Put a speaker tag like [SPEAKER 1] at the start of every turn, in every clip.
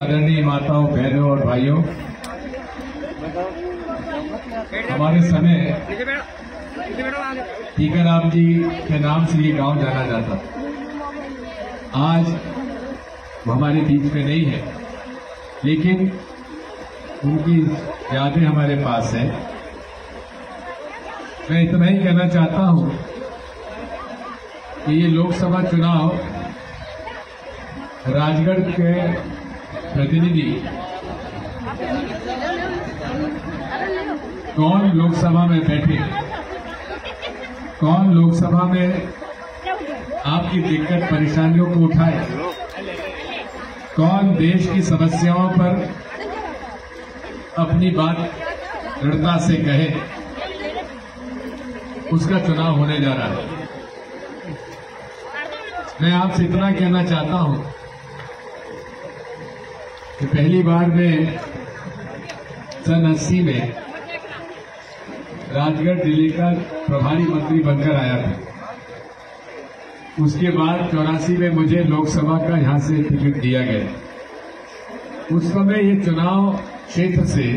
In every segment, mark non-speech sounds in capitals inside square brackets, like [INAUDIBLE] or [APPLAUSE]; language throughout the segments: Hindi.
[SPEAKER 1] आदरणीय माताओं, बहनों और भाइयों, हमारे समय टीकाराम जी के नाम से ये गाँव जाना जाता। आज वो हमारे बीच में नहीं है, लेकिन उनकी यादें हमारे पास है। मैं इतना ही कहना चाहता हूँ कि ये लोकसभा चुनाव राजगढ़ के प्रतिनिधि। कौन लोकसभा में बैठे? कौन लोकसभा में आपकी दिक्कत परेशानियों को उठाए? कौन देश की समस्याओं पर अपनी बात दृढ़ता से कहे? उसका चुनाव होने जा रहा है। मैं आपसे इतना कहना चाहता हूँ कि पहली बार मैं सन अस्सी में राजगढ़ ज़िले का प्रभारी मंत्री बनकर आया था। उसके बाद चौरासी में मुझे लोकसभा का यहाँ से टिकट दिया गया। उस समय ये चुनाव क्षेत्र से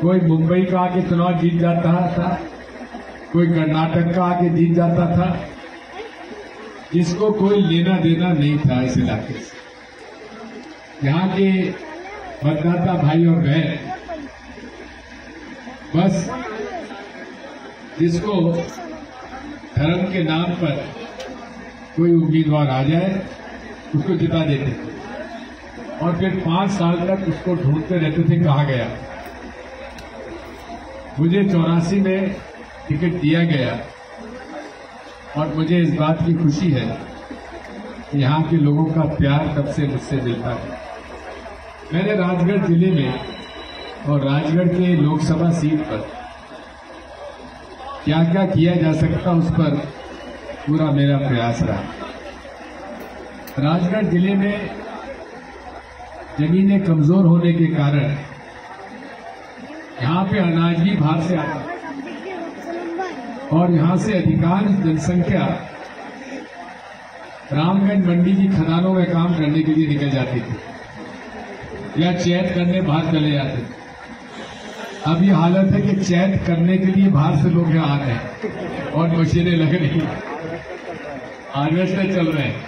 [SPEAKER 1] कोई मुंबई का आके चुनाव जीत जाता था, कोई कर्नाटक का आके जीत जाता था, जिसको कोई लेना देना नहीं था इस इलाके से। यहाँ के मतदाता भाई और बहन, बस जिसको धर्म के नाम पर कोई उम्मीदवार आ जाए, उसको जिता देते थे। और फिर पाँच साल तक उसको ढूंढते रहते थे कहा गया। मुझे चौरासी में टिकट दिया गया और मुझे इस बात की खुशी है कि यहाँ के लोगों का प्यार तब से मुझसे मिलता है। मैंने राजगढ़ ज़िले में और राजगढ़ के लोकसभा सीट पर क्या क्या किया जा सकता उस पर पूरा मेरा प्रयास रहा। राजगढ़ ज़िले में जमीनें कमज़ोर होने के कारण यहाँ पे अनाज भी बाहर से आता और यहाँ से अधिकांश जनसंख्या रामगंज मंडी की खदानों में काम करने के लिए निकल जाती थी। या चैत करने बाहर चले जाते। अब ये हालत है कि चैत करने के लिए बाहर से लोग यहाँ आ रहे हैं और मशीनें लग रही हार्वेस्टर चल रहे हैं।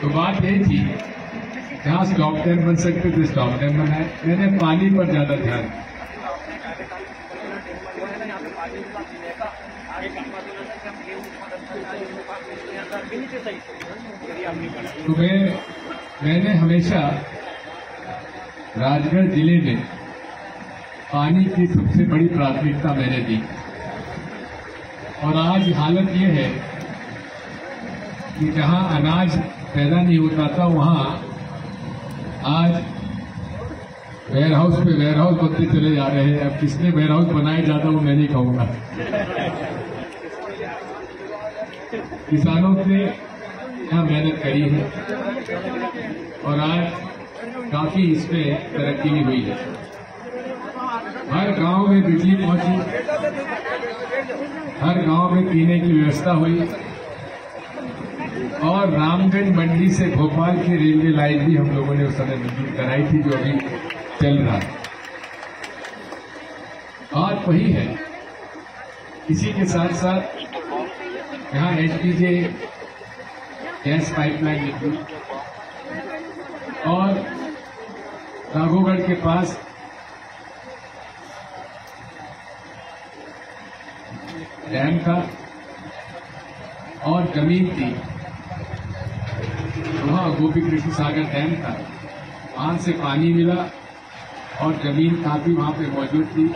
[SPEAKER 1] तो बात यही थी जहाँ डैम बन सकते थे डैम बनाए मैंने पानी पर ज़्यादा ध्यान तो मैं मैंने हमेशा राजगढ़ ज़िले में पानी की सबसे बड़ी प्राथमिकता मैंने दी। और आज हालत ये है कि जहाँ अनाज पैदा नहीं होता था, वहाँ आज वेयर हाउस पे वेयर हाउस बनते चले जा रहे हैं। अब किसने वेयर हाउस बनाए ज़्यादा वो मैं नहीं कहूँगा। किसानों ने यहाँ मेहनत करी है? और आज काफ़ी इसमें तरक्की भी हुई है। हर गाँव में बिजली पहुँची, हर गाँव में पीने की व्यवस्था हुई, और रामगंज मंडी से भोपाल की रेलवे लाइन भी हम लोगों ने उस समय मंजूर कराई थी, जो अभी चल रहा है। बात वही है, इसी के साथ साथ यहाँ एचपीजे गैस पाइपलाइन निकली और राघोगढ़ के पास डैम था और ज़मीन थी। वहाँ गोपी कृष्ण सागर डैम था। वहाँ से पानी मिला और ज़मीन काफ़ी वहाँ पे मौजूद थी।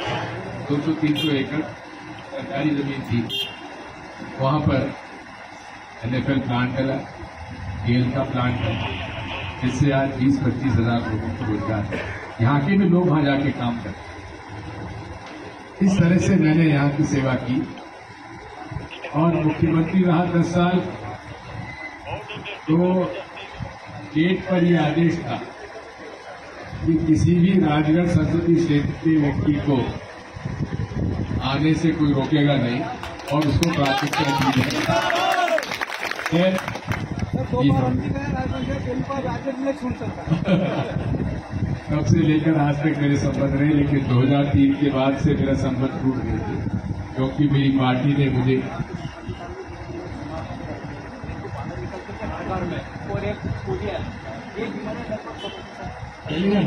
[SPEAKER 1] 200-300 एकड़ सरकारी ज़मीन थी। वहाँ पर एनएफएल प्लांट डला गेल का प्लांट है, जिससे आज बीस पच्चीस हज़ार लोगों को रोज़गार है। यहाँ के भी लोग वहाँ जाके काम करते इस तरह से मैंने यहाँ की सेवा की। और मुख्यमंत्री रहा दस साल। तो गेट पर यह आदेश था कि किसी भी राजगढ़ संसदीय क्षेत्र के व्यक्ति को आने से कोई रोकेगा नहीं। और उसको है
[SPEAKER 2] सकता
[SPEAKER 1] तब से लेकर आज तक मेरे संबंध रहे, लेकिन 2003 के बाद से मेरा संबंध टूट गए थे क्योंकि मेरी पार्टी ने मुझे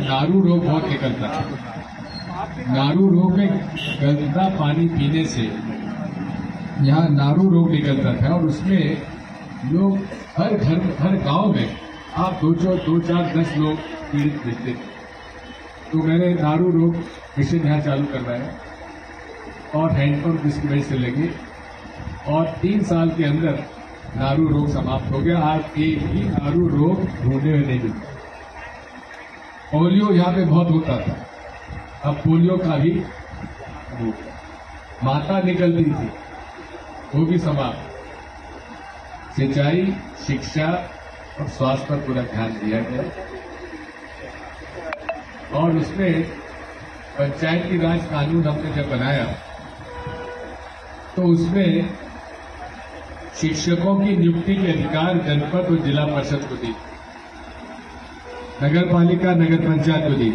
[SPEAKER 1] नारू रोग बहुत निकलता था नारू रोग में गंदा पानी पीने से यहाँ नारू रोग निकलता था और उसमें लोग हर घर, हर गाँव में आप दो चार दो चार, दस लोग पीड़ित मिलते थे। तो मैंने नारू रोग मिशन यहाँ चालू करवाया और हैंडपम्प इसकी वजह से लगे और तीन साल के अंदर नारू रोग समाप्त हो गया। आज एक भी नारू रोग ढूँढने में नहीं मिलता। पोलियो यहाँ पे बहुत होता था। अब पोलियो का भी हो। माता निकलती थी। वो भी समाप्त सिंचाई, शिक्षा और स्वास्थ्य पर पूरा ध्यान दिया गया। और उसमें पंचायती राज कानून हमने जब बनाया तो उसमें शिक्षकों की नियुक्ति के अधिकार जनपद और जिला परिषद को दी। नगर पालिका नगर पंचायत को दी।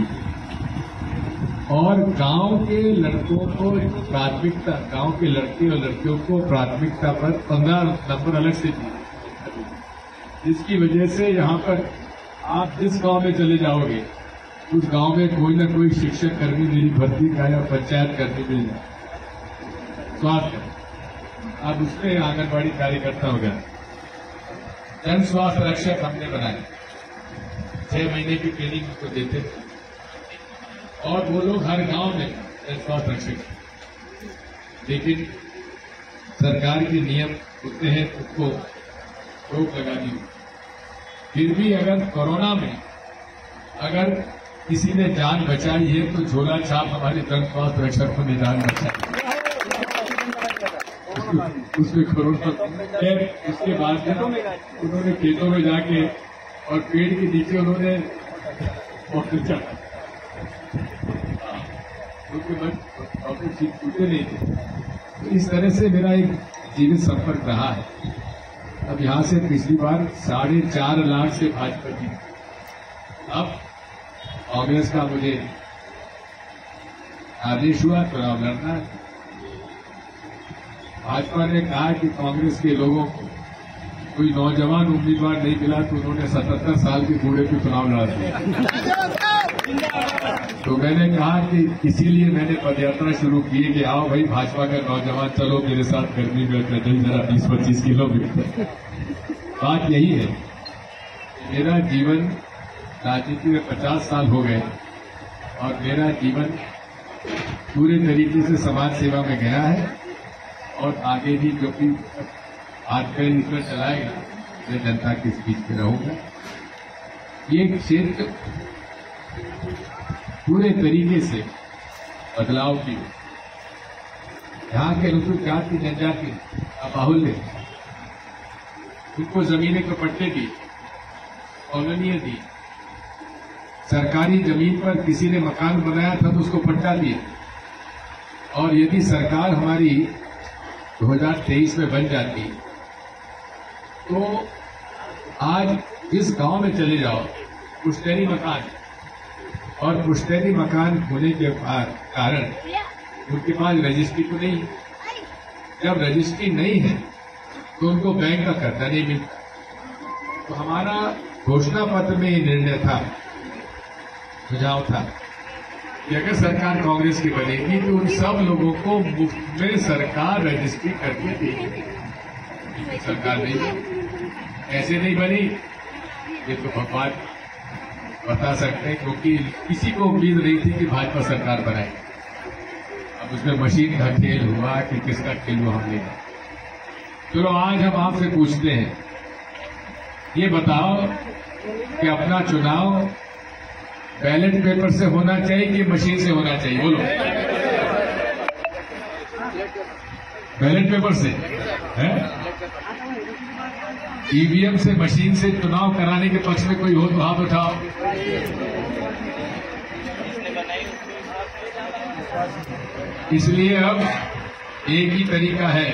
[SPEAKER 1] और गाँव के लड़कों को प्राथमिकता, गाँव के लड़के और लड़कियों को प्राथमिकता पर पंद्रह नंबर अलग से दिए जिसकी वजह से यहाँ पर आप जिस गाँव में चले जाओगे, उस गाँव में कोई ना कोई शिक्षक कर्मी मेरी भर्ती का या पंचायत कर्मी मिल जाए। स्वास्थ्य अब उसमें आंगनबाड़ी कार्यकर्ता वगैरह जन स्वास्थ्य रक्षक हमने बनाए। छह महीने की ट्रेनिंग उसको देते थे। और वो लोग हर गाँव में स्वास्थ्य रक्षक लेकिन सरकार के नियम उतने हैं, उसको रोक लगा दी। फिर भी अगर कोरोना में अगर किसी ने जान बचाई है तो झोला छाप हमारे जन स्वास्थ्य रक्षकों ने जान बचाई। उसमें- कोरोना खैर, उसके बाद में उन्होंने खेतों में जाके और पेड़ के नीचे उन्होंने उनके छूटे नहीं थे तो इस तरह से मेरा एक जीवित संपर्क रहा है। अब यहाँ से पिछली बार साढ़े चार लाख से भाजपा जी अब कांग्रेस का मुझे आदेश हुआ चुनाव लड़ना है। भाजपा ने कहा कि कांग्रेस के लोगों को कोई नौजवान उम्मीदवार नहीं मिला तो उन्होंने सतहत्तर साल के बूढ़े को चुनाव लड़ा दिया। [LAUGHS] तो मैंने कहा कि इसीलिए मैंने पदयात्रा शुरू की कि आओ भाई, भाजपा का नौजवान चलो, मेरे साथ गर्मी में पैदल जरा बीस, पच्चीस किलो किलोमीटर बात यही है। मेरा जीवन राजनीति में पचास साल हो गए और मेरा जीवन पूरे तरीके से समाज सेवा में गया है और आगे भी जो भी आजकल इसमें चलाएगा, मैं जनता के बीच में रहूँगा। ये क्षेत्र पूरे तरीके से बदलाव की यहाँ के अनुसूचित जाति, जनजाति का बाहुल्य उनको जमीनें को पट्टे दी, कॉलोनियाँ दी। सरकारी ज़मीन पर किसी ने मकान बनाया था तो उसको पट्टा दिया और यदि सरकार हमारी 2023 में बन जाती तो आज जिस गाँव में चले जाओ पुश्तैनी मकान और पुश्तैनी मकान होने के कारण उनके पास रजिस्ट्री तो नहीं है। जब रजिस्ट्री नहीं है तो उनको बैंक का कर्जा नहीं मिलता तो हमारा घोषणा पत्र में ये निर्णय था सुझाव था कि अगर सरकार कांग्रेस की बनेगी तो उन सब लोगों को मुफ़्त में सरकार रजिस्ट्री करके देगी। सरकार नहीं ऐसे नहीं बनी। ये तो भगवान बता सकते हैं, क्योंकि किसी को उम्मीद नहीं थी कि भाजपा सरकार बनाएगी अब उसमें मशीन का खेल हुआ कि किसका खेल हुआ हम नहीं जानते। चलो, आज हम आपसे पूछते हैं, ये बताओ कि अपना चुनाव बैलेट पेपर से होना चाहिए कि मशीन से होना चाहिए? बोलो। बैलेट पेपर से, है? ईवीएम से, मशीन से चुनाव कराने के पक्ष में कोई हो तो हाथ उठाओ। इसलिए अब एक ही तरीका है।